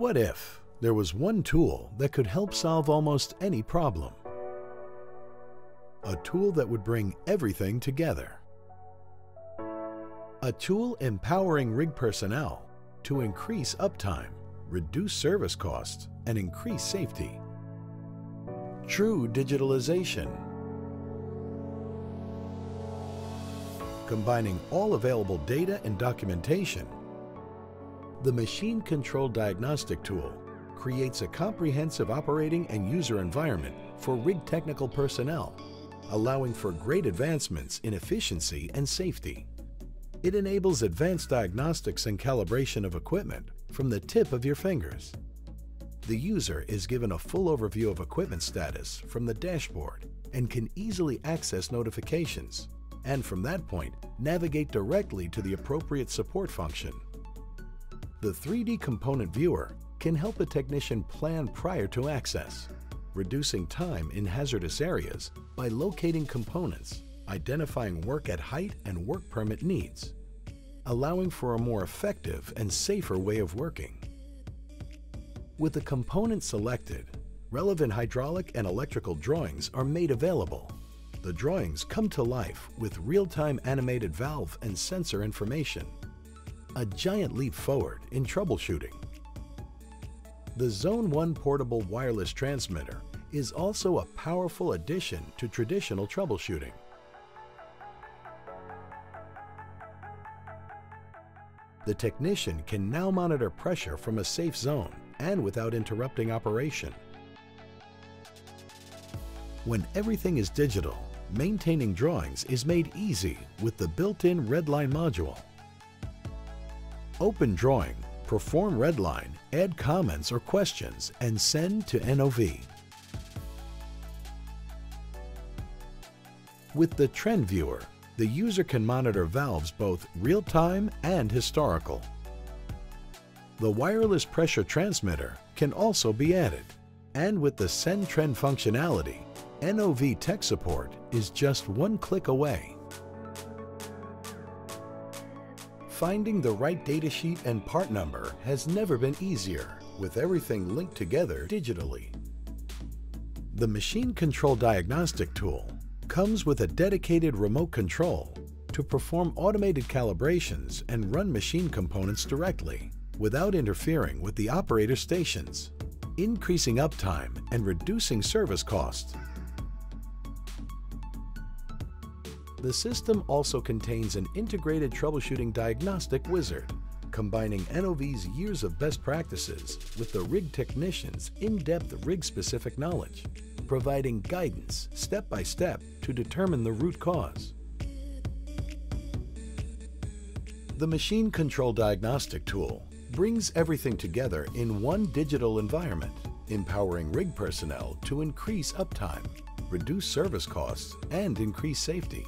What if there was one tool that could help solve almost any problem? A tool that would bring everything together. A tool empowering rig personnel to increase uptime, reduce service costs, and increase safety. True digitalization. Combining all available data and documentation the Machine Control Diagnostic Tool creates a comprehensive operating and user environment for rig technical personnel, allowing for great advancements in efficiency and safety. It enables advanced diagnostics and calibration of equipment from the tip of your fingers. The user is given a full overview of equipment status from the dashboard and can easily access notifications, and from that point, navigate directly to the appropriate support function the 3D component viewer can help a technician plan prior to access, reducing time in hazardous areas by locating components, identifying work at height and work permit needs, allowing for a more effective and safer way of working. With the component selected, relevant hydraulic and electrical drawings are made available. The drawings come to life with real-time animated valve and sensor information a giant leap forward in troubleshooting. The Zone 1 portable wireless transmitter is also a powerful addition to traditional troubleshooting. The technician can now monitor pressure from a safe zone and without interrupting operation. When everything is digital, maintaining drawings is made easy with the built-in Redline module. Open Drawing, perform Redline, add comments or questions, and send to NOV. With the Trend Viewer, the user can monitor valves both real-time and historical. The wireless pressure transmitter can also be added. And with the Send Trend functionality, NOV tech support is just one click away. Finding the right datasheet and part number has never been easier, with everything linked together digitally. The Machine Control Diagnostic Tool comes with a dedicated remote control to perform automated calibrations and run machine components directly without interfering with the operator stations, increasing uptime and reducing service costs The system also contains an integrated troubleshooting diagnostic wizard, combining NOV's years of best practices with the rig technician's in-depth rig-specific knowledge, providing guidance step by step to determine the root cause. The Machine Control Diagnostic Tool brings everything together in one digital environment, empowering rig personnel to increase uptime, reduce service costs, and increase safety.